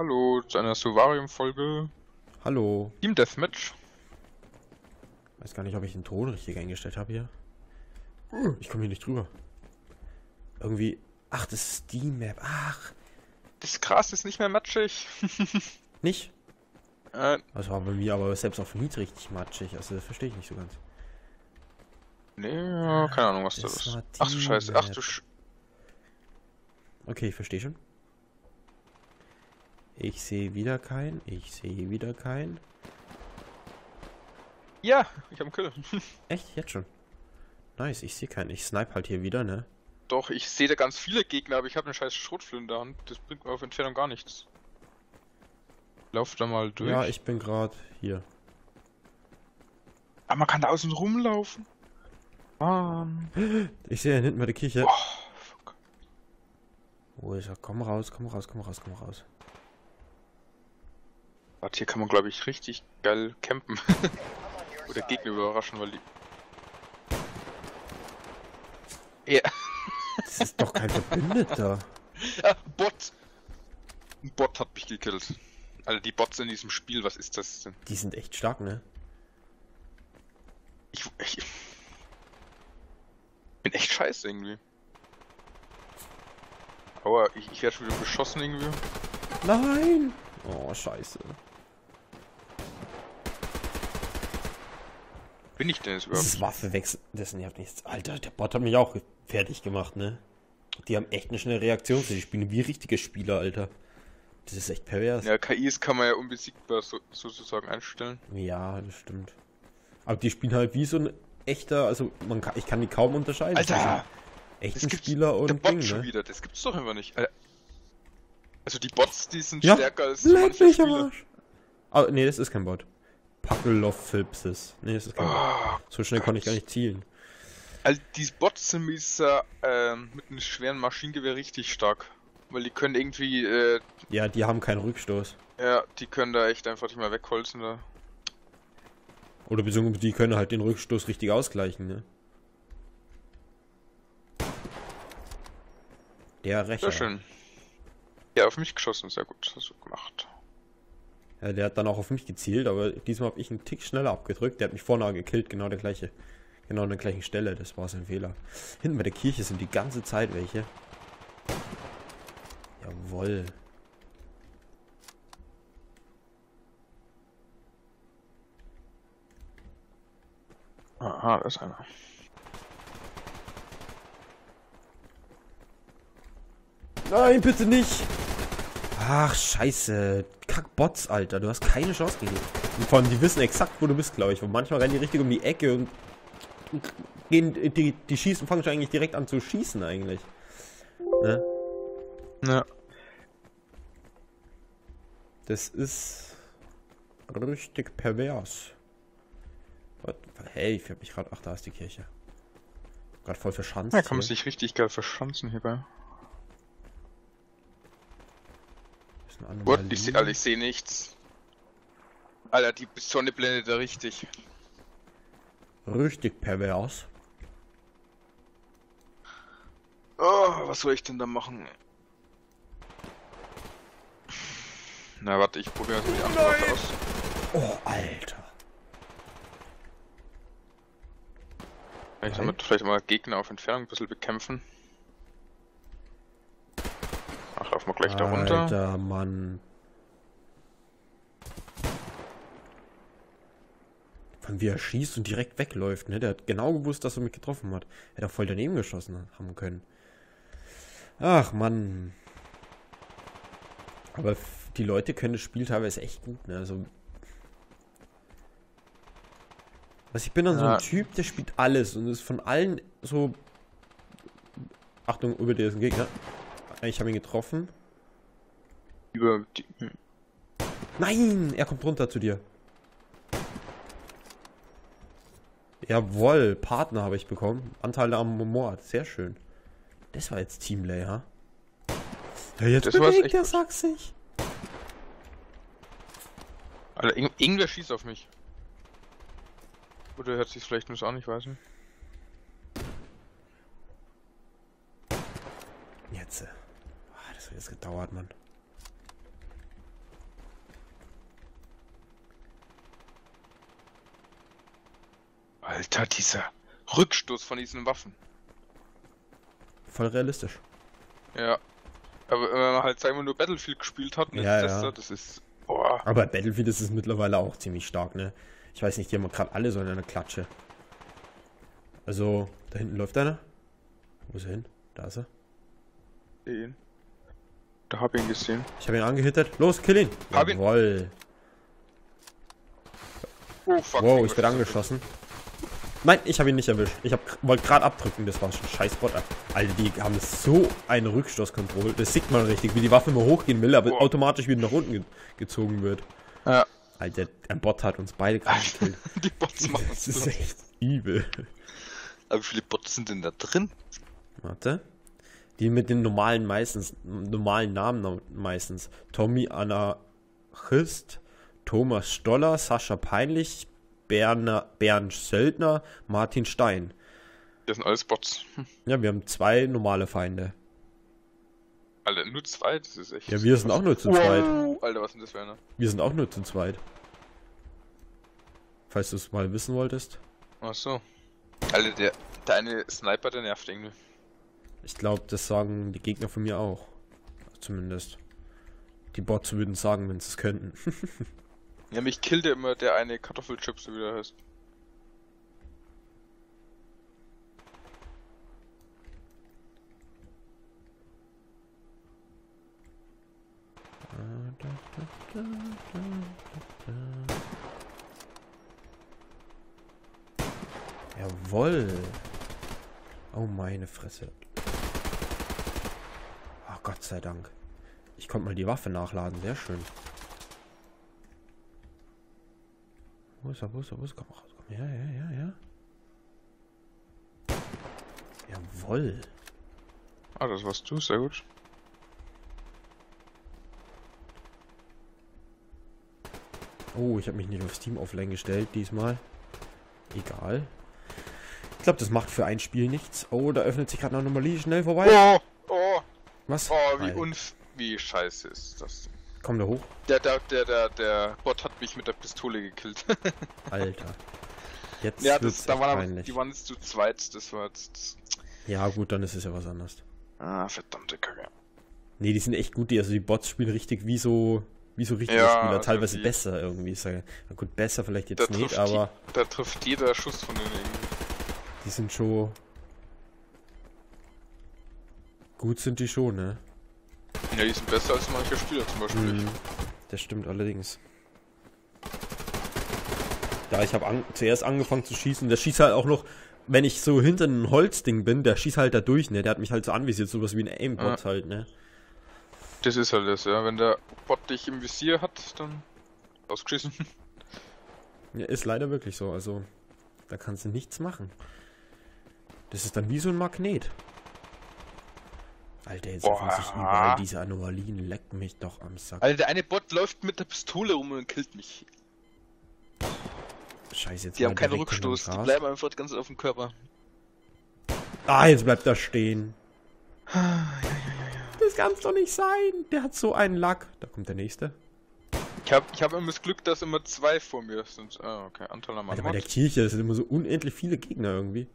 Hallo zu einer Sovarium-Folge Hallo. Team Deathmatch. Weiß gar nicht, ob ich den Ton richtig eingestellt habe hier. Hm, Ich komme hier nicht drüber. Irgendwie. Ach, das ist die Map. Ach, Das Gras ist nicht mehr matschig. nicht? äh, Das war bei mir aber selbst auf Miet richtig matschig. Also das verstehe ich nicht so ganz. nee, keine Ahnung, was das, Das ist. Ach du Scheiße, ach du. Sch Okay, ich verstehe schon. Ich sehe wieder keinen. Ich sehe wieder keinen. Ja, ich hab einen Kill. Echt? Jetzt schon? Nice, ich sehe keinen. Ich snipe halt hier wieder, ne? Doch, ich sehe da ganz viele Gegner, aber ich habe eine scheiß Schrotflinte in der Hand. Das bringt mir auf Entfernung gar nichts. Lauf da mal durch. Ja, ich bin gerade hier. Ah, man kann da außen rumlaufen. Mann. Ich sehe hinten bei der Kirche. Oh, fuck. Wo ist er? Komm raus, komm raus, komm raus, komm raus. Warte, hier kann man, glaube ich, richtig geil campen. Oder Gegner überraschen, weil die... Ja, Das ist doch kein Verbündeter. ah, Bot! Ein Bot hat mich gekillt. Alter, die Bots in diesem Spiel, was ist das denn? Die sind echt stark, ne? Ich, ich bin echt scheiße irgendwie. Aua, ich, ich werde schon wieder beschossen irgendwie. Nein! Oh, scheiße. Bin ich denn jetzt überhaupt? Dieses Waffe wechseln, das nervt nichts. Alter, der Bot hat mich auch fertig gemacht, ne? Die haben echt eine schnelle Reaktion. Die spielen wie richtige Spieler, Alter. Das ist echt pervers. Ja, Ja, KIs kann man ja unbesiegbar so, sozusagen einstellen. das stimmt. Aber die spielen halt wie so ein echter, also man kann, ich kann die kaum unterscheiden. Alter! Echten Spieler Der und Bot Ding, schon ne? wieder, das gibt's doch einfach nicht. Alter. Also die Bots, die sind Ja, stärker als Leck mich am. Arsch. Ah, nee, das ist kein Bot. Puckleloff Phipsis. Nee, das ist kein Bot. Oh, So schnell konnte ich gar nicht zielen. also die Bots sind mit, dieser, ähm, mit einem schweren Maschinengewehr richtig stark. Weil die können irgendwie, äh, Ja, die haben keinen Rückstoß. ja, die können da echt einfach nicht mehr wegholzen da. Oder beziehungsweise die können halt den Rückstoß richtig ausgleichen, ne? Der Rächer. Sehr schön. Ja, auf mich geschossen, sehr gut, hast du gemacht. Ja, der hat dann auch auf mich gezielt, aber diesmal habe ich einen Tick schneller abgedrückt. Der hat mich vorne gekillt, genau der gleiche. Genau an der gleichen Stelle, das war sein Fehler. Hinten bei der Kirche sind die ganze Zeit welche. Jawoll. Aha, da ist einer. Nein, bitte nicht! Ach, scheiße. Kackbots, Alter. Du hast keine Chance gegen die. Und vor allem, die wissen exakt, wo du bist, glaube ich. Und manchmal rennen die richtig um die Ecke und gehen, die, die schießen, fangen schon eigentlich direkt an zu schießen, eigentlich. Ne? Ja. Das ist richtig pervers. What? Hey, ich hab mich gerade. Ach, da ist die Kirche. Gerade voll verschanzt. Da kann man sich richtig geil verschanzen hierbei. Das? Anomalie. Ich sehe ich seh nichts. Alter, die Sonne blendet da richtig. Richtig pervers. Oh, was soll ich denn da machen? Na, warte, ich probiere andere Waffe aus. Oh, Alter. Nein. damit vielleicht mal Gegner auf Entfernung ein bisschen bekämpfen? Ach, laufen wir gleich da runter. Alter, Mann. Von wie er schießt und direkt wegläuft, ne? Der hat genau gewusst, dass er mich getroffen hat. Er hätte auch voll daneben geschossen haben können. Ach, Mann. Aber die Leute können das Spiel teilweise echt gut, ne? Also. Was ich bin dann so Ja. ein Typ, der spielt alles und ist von allen so. Achtung, über ein Gegner. Ich habe ihn getroffen. Über die. Nein, er kommt runter zu dir. Jawohl, Partner habe ich bekommen. Anteile am Mord, sehr schön. Das war jetzt Teamlayer. Ja, jetzt Das bewegt der. Sack sich. Alter, irgend, irgendwer schießt auf mich. Oder hört sich vielleicht nur so an, ich weiß nicht. Jetzt. Das jetzt gedauert, man. Alter, dieser Rückstoß von diesen Waffen. Voll realistisch. Ja. Aber wenn man halt, sagen wir, nur Battlefield gespielt hat, ne, ja, das, ja. das ist. Boah. Aber Battlefield ist es mittlerweile auch ziemlich stark, ne? Ich weiß nicht, die haben gerade alle so eine Klatsche. Also, da hinten läuft einer. Wo ist er hin? Da ist er. Den. Hab ihn gesehen. Ich habe ihn angehittet. Los, kill ihn! Hab ihn. Jawoll. Oh fuck. Wow, ich werde angeschossen. Nein, ich habe ihn nicht erwischt. Ich wollte gerade abdrücken, das war schon scheiß Bot. Alter, die haben so eine Rückstoßkontrolle. Das sieht man richtig, wie die Waffe immer hochgehen will, aber Boah. automatisch wieder nach unten ge gezogen wird. Ja. Alter, ein Bot hat uns beide gerade gekillt. Die Bots machen das. ist echt übel. Aber wie viele Bots sind denn da drin? Warte. Die mit den normalen meistens, normalen Namen meistens. Tommy Anarchist, Thomas Stoller, Sascha Peinlich, Berner, Bernd Söldner, Martin Stein. Das sind alles Bots. Hm. Ja, wir haben zwei normale Feinde. Alter, nur zwei? Das ist echt. Ja, wir sind auch nur zu zweit. Wow. Alter, was sind das für eine? Wir sind auch nur zu zweit. Falls du es mal wissen wolltest. Ach so. Alter, der, der eine Sniper, der nervt irgendwie. Ich glaube, das sagen die Gegner von mir auch. Zumindest. Die Bots würden sagen, wenn sie es könnten. Ja, mich killt ja immer der eine Kartoffelchips, wie der heißt. Jawoll. Oh meine Fresse. Gott sei Dank. Ich konnte mal die Waffe nachladen, sehr schön. Wo ist er, wo ist er, wo ist er? Komm raus, komm. Ja, ja, ja, ja. Jawoll. Ah, das warst du, sehr gut. Oh, ich habe mich nicht auf Steam offline gestellt diesmal. Egal. Ich glaube, das macht für ein Spiel nichts. Oh, da öffnet sich gerade eine Anomalie. Schnell vorbei. Oh, Was? oh, wie unf... Wie scheiße ist das. Komm da hoch. Der, der, der, der, der Bot hat mich mit der Pistole gekillt. Alter. Jetzt ja, das, da waren aber, die waren jetzt zu zweit, das war jetzt... Ja, gut, dann ist es ja was anderes. Ah, verdammte Kacke. Nee, die sind echt gut. Die, also die Bots spielen richtig wie so, wie so richtige Ja, Spieler. also Teilweise die- besser irgendwie. Ja, na gut, besser vielleicht jetzt nicht, aber die, da trifft jeder Schuss von denen irgendwie. die sind schon. Gut sind die schon, ne? Ja, die sind besser als manche Spieler zum Beispiel. Mhm. Das stimmt allerdings. Da ich habe an, zuerst angefangen zu schießen, der schießt halt auch noch, wenn ich so hinter einem Holzding bin, der schießt halt da durch, ne? Der hat mich halt so anvisiert, sowas wie ein Aimbot halt, ne? Das ist halt das, ja. Wenn der Bot dich im Visier hat, dann ausgeschissen. Ja, ist leider wirklich so, also da kannst du nichts machen. Das ist dann wie so ein Magnet. Alter, jetzt öffnen sich überall diese Anomalien, leckt mich doch am Sack. Alter, der eine Bot läuft mit der Pistole rum und killt mich. Scheiße, jetzt Die haben keinen Rückstoß, die bleiben einfach ganz auf dem Körper. Ah, jetzt bleibt er stehen. Das kann's doch nicht sein. Der hat so einen Lack. Da kommt der nächste. Ich hab, ich hab immer das Glück, dass immer zwei vor mir sind. Ah, okay. Antal am Alter, bei der. Kirche sind immer so unendlich viele Gegner irgendwie.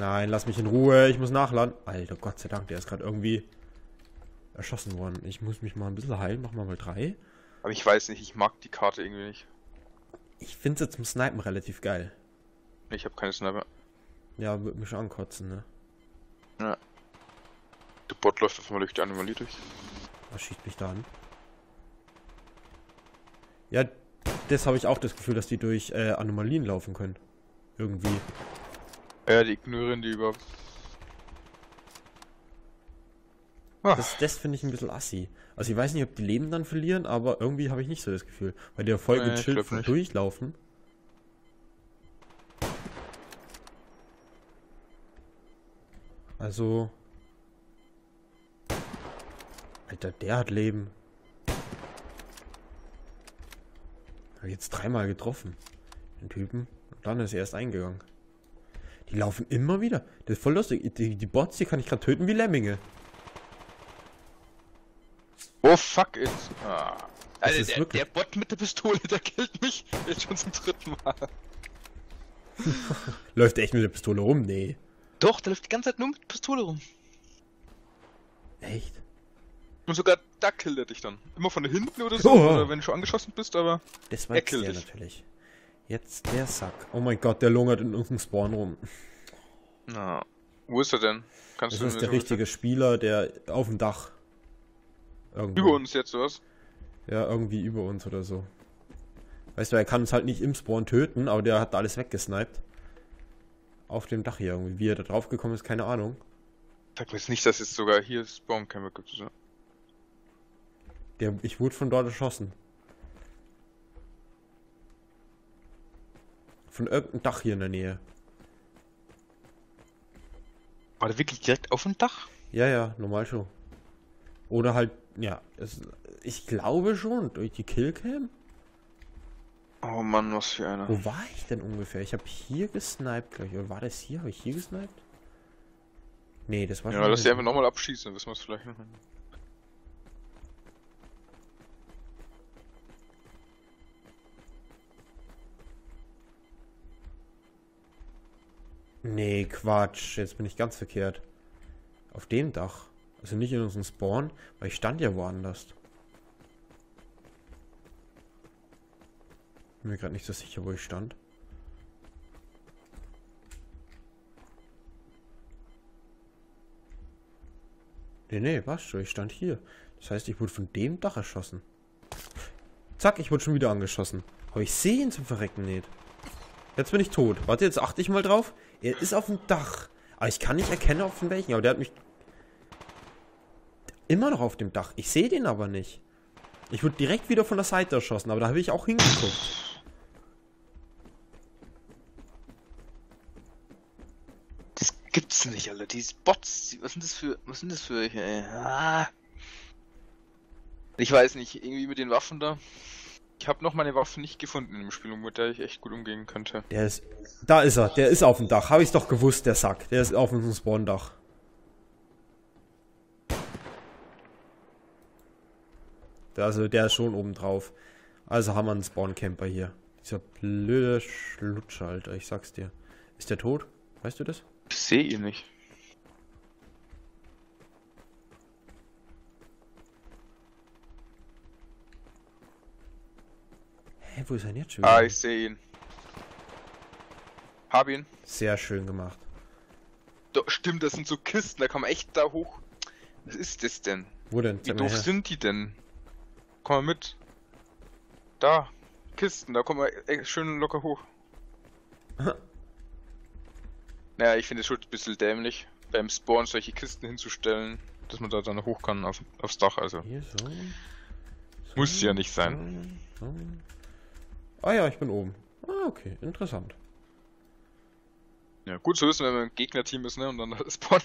Nein, lass mich in Ruhe. Ich muss nachladen. Alter, Gott sei Dank, der ist gerade irgendwie erschossen worden. Ich muss mich mal ein bisschen heilen. Mach mal mal drei. Aber ich weiß nicht, ich mag die Karte irgendwie nicht. Ich finde es zum Snipen relativ geil. Ich habe keine Sniper. Ja, würde mich schon ankotzen, ne? Der Bot läuft auf einmal durch die Anomalie durch. Was schießt mich da an? Ja, das habe ich auch das Gefühl, dass die durch äh, Anomalien laufen können. Irgendwie. Ja, die ignorieren die überhaupt. Ah, Das, das finde ich ein bisschen assi. Also ich weiß nicht, ob die Leben dann verlieren, aber irgendwie habe ich nicht so das Gefühl. Weil die ja voll Nee, gechillt durchlaufen. Also. Alter, der hat Leben. Hab ich jetzt dreimal getroffen. Den Typen. Und dann ist er erst eingegangen. Die laufen immer wieder. Das ist voll lustig. Die, die Bots, die kann ich gerade töten wie Lemminge. Oh fuck it. Ah. Das Alter, ist der, der Bot mit der Pistole, der killt mich jetzt schon zum dritten Mal. Läuft der echt mit der Pistole rum? Nee. Doch, der läuft die ganze Zeit nur mit Pistole rum. Echt? Und sogar da killt er dich dann. Immer von hinten oder so, Oh. oder wenn du schon angeschossen bist, aber... Das war Er killt der dich. natürlich. Jetzt der Sack. Oh mein Gott, der lungert in unserem Spawn rum. Na, wo ist er denn? Kannst Das du ist der richtige Spieler, der auf dem Dach. Irgendwo. Über uns jetzt, sowas? Ja, irgendwie über uns oder so. Weißt du, er kann uns halt nicht im Spawn töten, aber der hat alles weggesniped. Auf dem Dach hier irgendwie. Wie er da drauf gekommen ist, keine Ahnung. Sag mir jetzt nicht, dass es sogar hier Spawncamper gibt. So. Der, ich wurde von dort erschossen. Von irgendeinem Dach hier in der Nähe. War der wirklich direkt auf dem Dach? Ja, ja, normal schon. Oder halt, ja, es, ich glaube schon, durch die Killcam. Oh Mann, was für einer. Wo war ich denn ungefähr? Ich habe hier gesniped, glaube ich. Oder war das hier? Habe ich hier gesniped? Nee, das war Ja, schon lass die hinten. einfach nochmal abschießen, dann wissen wir es vielleicht Nee, Quatsch. Jetzt bin ich ganz verkehrt. Auf dem Dach. Also nicht in unserem Spawn, weil ich stand ja woanders. Bin mir gerade nicht so sicher, wo ich stand. Nee, nee, was schon, ich stand hier. Das heißt, ich wurde von dem Dach erschossen. Zack, ich wurde schon wieder angeschossen. Aber ich sehe ihn zum Verrecken nicht. Jetzt bin ich tot. Warte, jetzt achte ich mal drauf. Er ist auf dem Dach. Aber ich kann nicht erkennen, auf von welchen. Aber der hat mich immer noch auf dem Dach. Ich sehe den aber nicht. Ich wurde direkt wieder von der Seite erschossen, aber da habe ich auch hingeguckt. Das gibt's nicht, Alter. Die- was sind das für, was sind das für? Ah. Ich weiß nicht, irgendwie mit den Waffen da. Ich habe noch meine Waffe nicht gefunden im Spiel, mit der ich echt gut umgehen könnte. Der ist. Da ist er. Der ist auf dem Dach. Habe ich doch gewusst, der Sack. Der ist auf unserem Spawn-Dach. Also, der ist schon oben drauf. Also haben wir einen Spawn-Camper hier. Dieser blöde Schlutscher, Alter. Ich sag's dir. Ist der tot? Weißt du das? Ich sehe ihn nicht. Wo ist er denn jetzt schon? Ah, ich sehe ihn. Hab ihn. Sehr schön gemacht. Doch, stimmt, das sind so Kisten, da kann man echt da hoch. Was ist das denn? Wo denn? Wie doof sind die denn? Komm mal mit. Da. Kisten, da kommen wir echt schön locker hoch. naja, ich finde es schon ein bisschen dämlich, beim Spawn solche Kisten hinzustellen, dass man da dann hoch kann auf, aufs Dach. Also, so. so muss ja nicht sein. So. Ah ja, ich bin oben. Ah, okay. Interessant. Ja, gut zu wissen, wenn man im Gegnerteam ist, ne, und dann Spawn.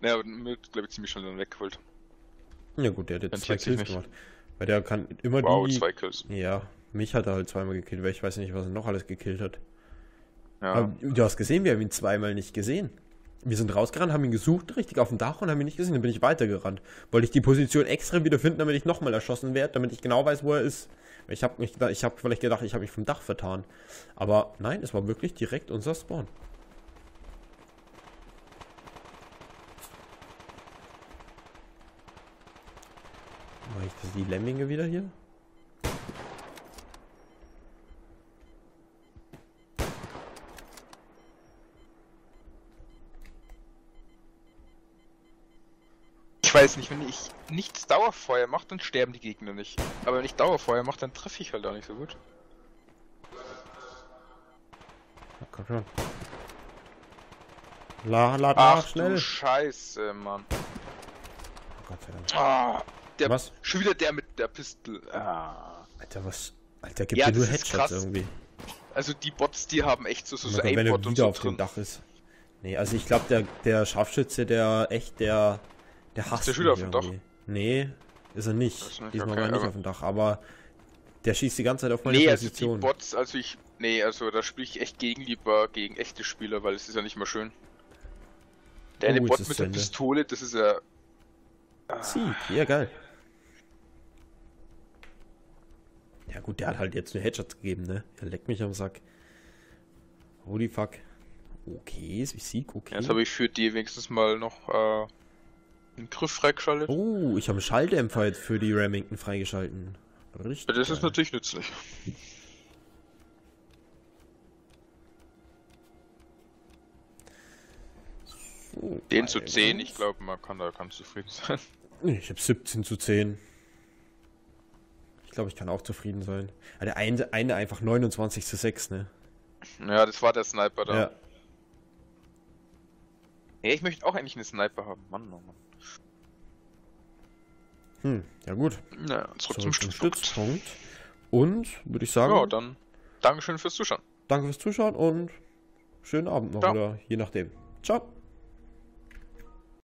naja, aber mit, glaube ich, ziemlich schnell dann weggeholt. Ja gut, der hat jetzt zwei Kills gemacht. Weil der kann immer Wow, die... zwei Kills. Ja, mich hat er halt zweimal gekillt, weil ich weiß nicht, was er noch alles gekillt hat. Ja. Aber du hast gesehen, wir haben ihn zweimal nicht gesehen. Wir sind rausgerannt, haben ihn gesucht, richtig auf dem Dach und haben ihn nicht gesehen. Dann bin ich weitergerannt. Wollte ich die Position extra wieder finden, damit ich nochmal erschossen werde, damit ich genau weiß, wo er ist. Ich habe mich, ich habe vielleicht gedacht, ich habe mich vom Dach vertan. Aber nein, es war wirklich direkt unser Spawn. Mache ich die Lemminge wieder hier? Weiß nicht, wenn ich nichts Dauerfeuer mache, dann sterben die Gegner nicht. Aber wenn ich Dauerfeuer mache, dann treffe ich halt auch nicht so gut. Ja, komm schon. La, la, la, Ach schnell. du Scheiße, Mann. Oh Gott sei Dank. Ah, der, Was? Schon wieder der mit der Pistole. Ah. Alter, was? Alter, gibt Ja, dir nur Headshots irgendwie. Also die Bots, die haben echt so, so, so wenn er wieder so auf dem drin. Dach ist. Nee, also ich glaube, der, der Scharfschütze, der echt, der, der hasst ist der Schüler auf dem Dach? Nee, ist er nicht. Ist nicht Diesmal okay, war er nicht auf dem Dach, aber der schießt die ganze Zeit auf meine nee, Position. Also die Bots, also ich. Nee, also da spiele ich echt gegen lieber gegen echte Spieler, weil es ist ja nicht mehr schön. Der eine oh, Bot mit der Ende. Pistole, das ist ja. Sieg, ja geil. Ja gut, der hat halt jetzt eine Headshot gegeben, ne? Er leckt mich am Sack. Holy fuck. Okay, ist wie Sieg, okay. Jetzt habe ich für die wenigstens mal noch äh, einen Griff freigeschaltet. Oh, ich habe einen Schalldämpfer jetzt für die Remington freigeschalten. Richtig. Das ist natürlich nützlich. So, 10 zu geil, 10, ne? ich glaube, man kann da ganz zufrieden sein. Ich habe 17 zu 10. Ich glaube, ich kann auch zufrieden sein. Ja, der eine, eine einfach 29 zu 6, ne? Ja, das war der Sniper da. Ja. Ja, ich möchte auch eigentlich einen Sniper haben. Mann, oh Mann. Hm, ja gut. Ja, zurück So, zum zum Stützpunkt. Stützpunkt. Und würde ich sagen, Ja, dann Dankeschön fürs Zuschauen. danke fürs Zuschauen und schönen Abend noch Ciao. oder je nachdem. Ciao.